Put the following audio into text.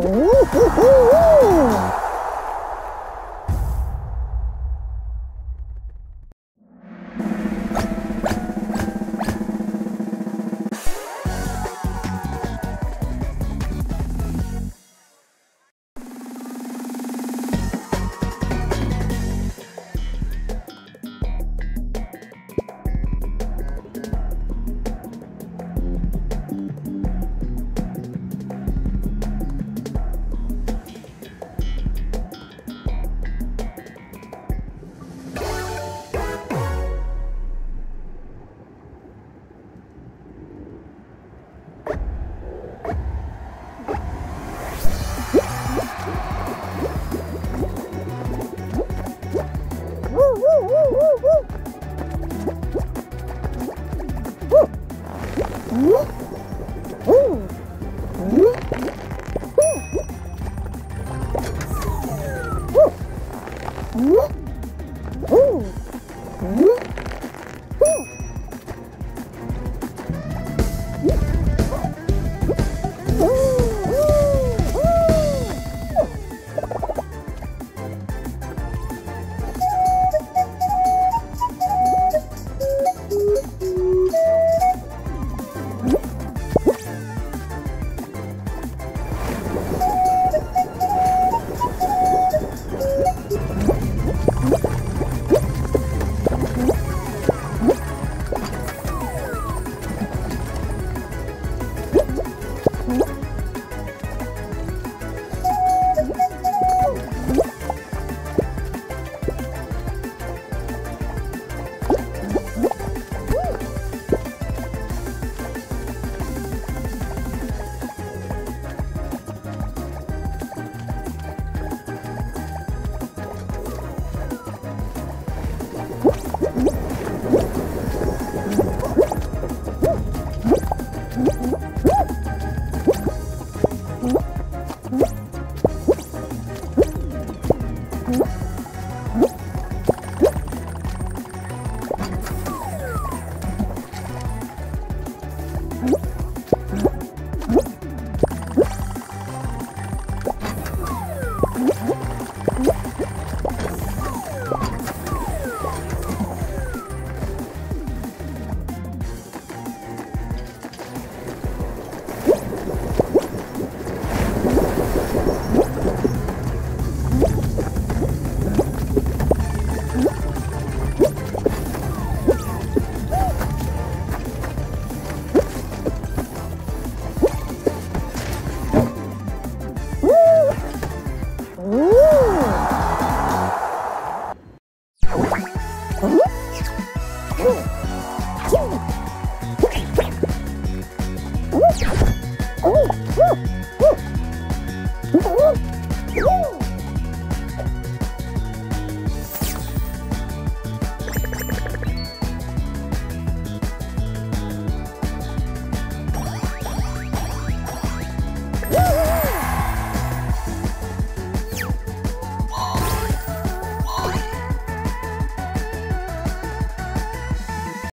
Ooh, ooh, ooh, ooh. Whoop. Ooh, ooh.